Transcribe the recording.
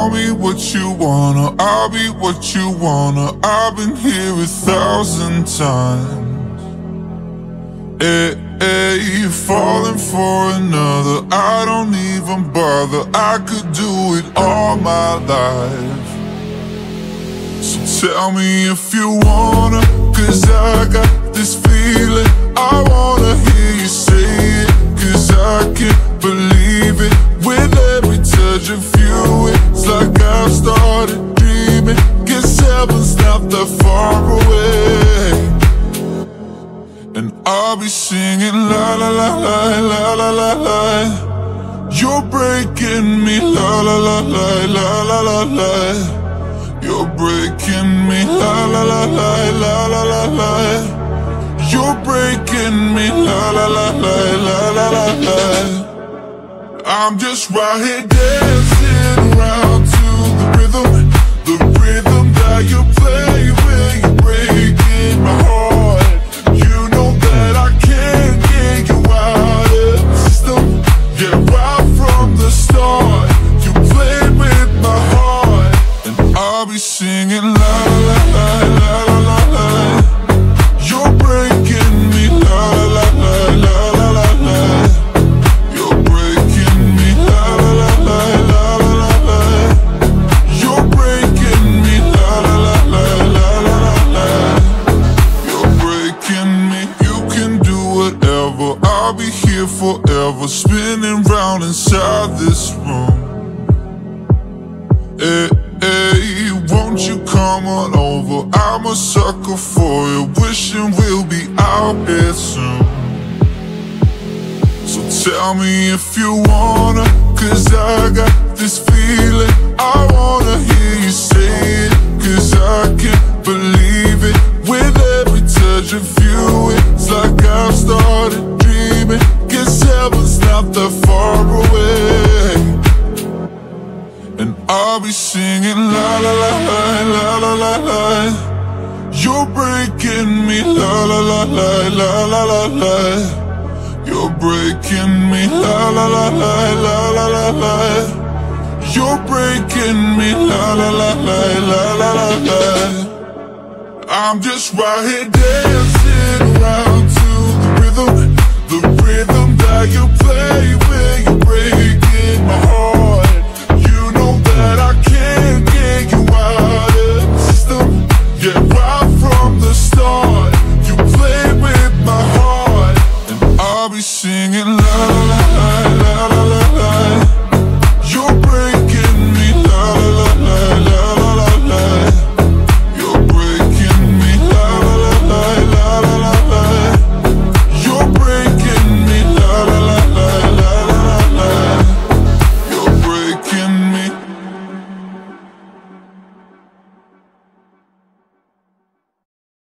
Tell me what you wanna, I'll be what you wanna. I've been here a thousand times. Eh, eh, hey, hey, falling for another. I don't even bother. I could do it all my life. So tell me if you wanna, not that far away. And I'll be singing la la la la la la la la. You're breaking me la la la la la la la la. You're breaking me la la la la la la la la. You're breaking me la la la la la la la la. I'm just right here dancing forever, spinning round inside this room. Hey, hey, won't you come on over? I'm a sucker for you, wishing we'll be out here soon. So tell me if you wanna, cause I got this feeling. That far away. And I'll be singing la la la la la la la la. You're breaking me la la la la la la la la. You're breaking me la la la la la la la la. You're breaking me la la la la la la la la. I'm just right here dancing around to the rhythm, the rhythm you play breaking my heart. You know that I can't get you out of system. Yeah, right from the start, you played with my heart, and I'll be singing la